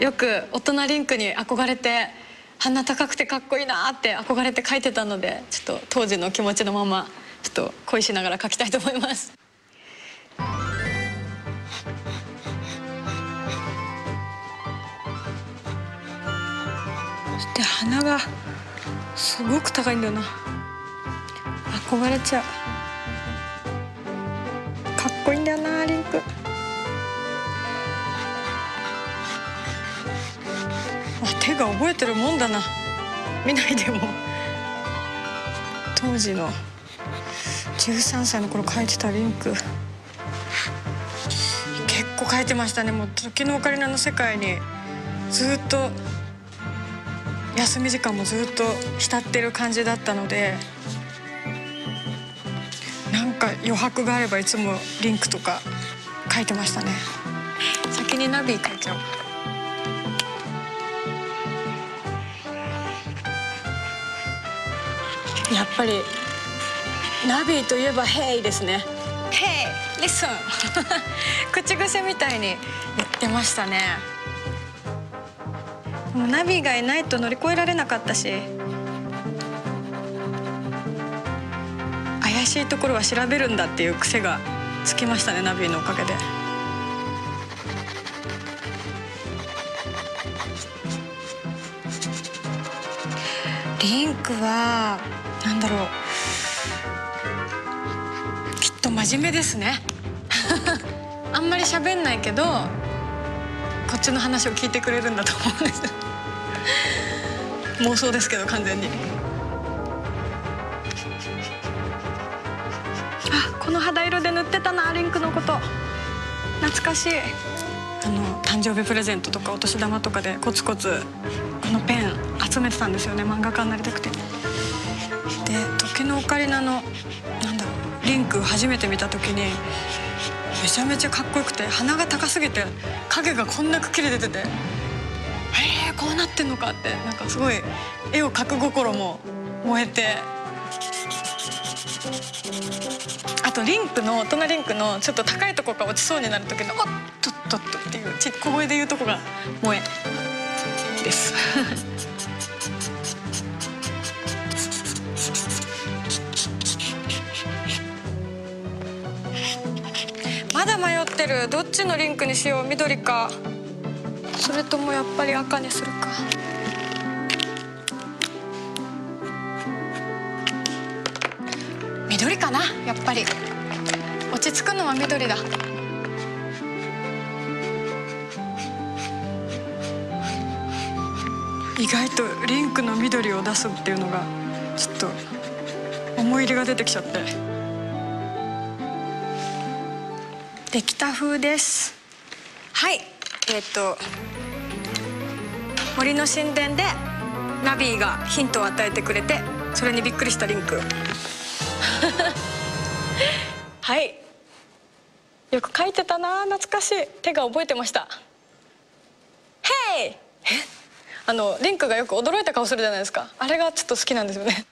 よく大人リンクに憧れて鼻高くてかっこいいなって憧れて書いてたのでちょっと当時の気持ちのままちょっと恋しながら書きたいと思います。そして鼻がすごく高いんだよな。憧れちゃう。かっこいいんだよなリンク。手が覚えてるもんだな。見ないでも。当時の13歳の頃描いてたリンク。結構描いてましたね。もう時のオカリナの世界にずっと休み時間もずっと浸ってる感じだったのでなんか余白があればいつもリンクとか書いてましたね。先にナビ書いちゃおう。やっぱりナビといえば「ヘイ」ですね「ヘイリスン」口癖みたいに言ってましたね。もうナビがいないと乗り越えられなかったし怪しいところは調べるんだっていう癖がつきましたねナビのおかげで。リンクはなんだろう。きっと真面目ですね。あんまり喋んないけどこっちの話を聞いてくれるんだと思うんです。妄想ですけど完全に。あこの肌色で塗ってたなリンクのこと。懐かしい。あの誕生日プレゼントとかお年玉とかでコツコツこのペン集めてたんですよね漫画家になりたくてカリナのなんだリンク初めて見た時にめちゃめちゃかっこよくて鼻が高すぎて影がこんなくっきり出ててえー、こうなってんのかってなんかすごい絵を描く心も燃えてあとリンクの大人リンクのちょっと高いとこから落ちそうになる時の「おっとっとっと」っていうち小声で言うとこが萌えです。まだ迷ってる。どっちのリンクにしよう。緑か。それともやっぱり赤にするか。緑かなやっぱり。落ち着くのは緑だ。意外とリンクの緑を出すっていうのがちょっと思い入れが出てきちゃって。できた風です。はい。えっ、と森の神殿でナビーがヒントを与えてくれてそれにびっくりしたリンク。はい。よく書いてたな懐かしい。手が覚えてました「ヘイ!」え？あのリンクがよく驚いた顔するじゃないですか。あれがちょっと好きなんですよね